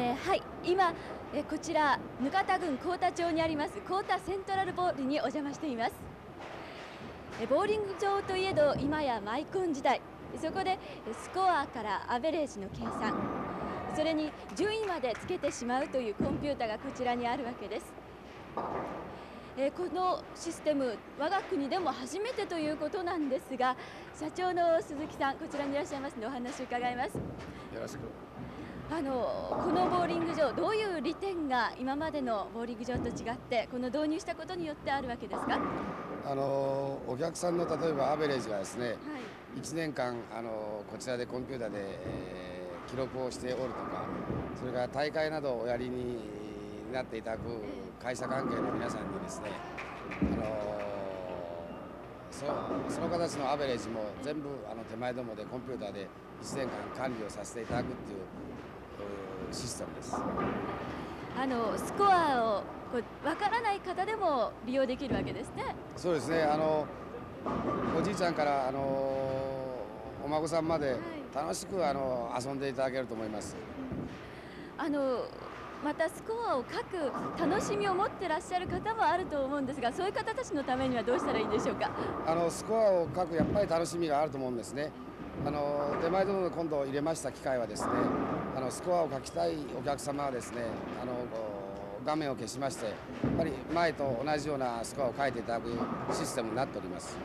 えはい今えこちら額田郡幸田町にあります幸田セントラルボールにお邪魔しています。えボーリング場といえど今やマイコン時代。そこでスコアからアベレージの計算。それに順位までつけてしまうというコンピュータがこちらにあるわけです。えこのシステム我が国でも初めてということなんですが社長の鈴木さんこちらにいらっしゃいますのでお話を伺います。よろしく。あのこのボーリング場どういう利点が今までのボーリング場と違ってこの導入したことによってあるわけですか？あのお客さんの例えばアベレージがですね、はい。1年間あのこちらでコンピューターで、えー記録をしておるとかそれから大会などをおやりになっていただく会社関係の皆さんにですねあのそその形のアベレージも全部あの手前どもでコンピューターで1年間管理をさせていただくっていうシステムです。あのスコアをこうわからない方でも利用できるわけですねそうですねあのおじいちゃんからあのお孫さんまではい楽しくあの遊んでいただけると思います。あのまたスコアを書く楽しみを持ってらっしゃる方もあると思うんですがそういう方たちのためにはどうしたらいいんでしょうか？あのスコアを書くやっぱり楽しみがあると思うんですね。あの手前どもの今度入れました機械はですね、あのスコアを書きたいお客様はですね、あの画面を消しまして、やっぱり前と同じようなスコアを書いていただくシステムになっております。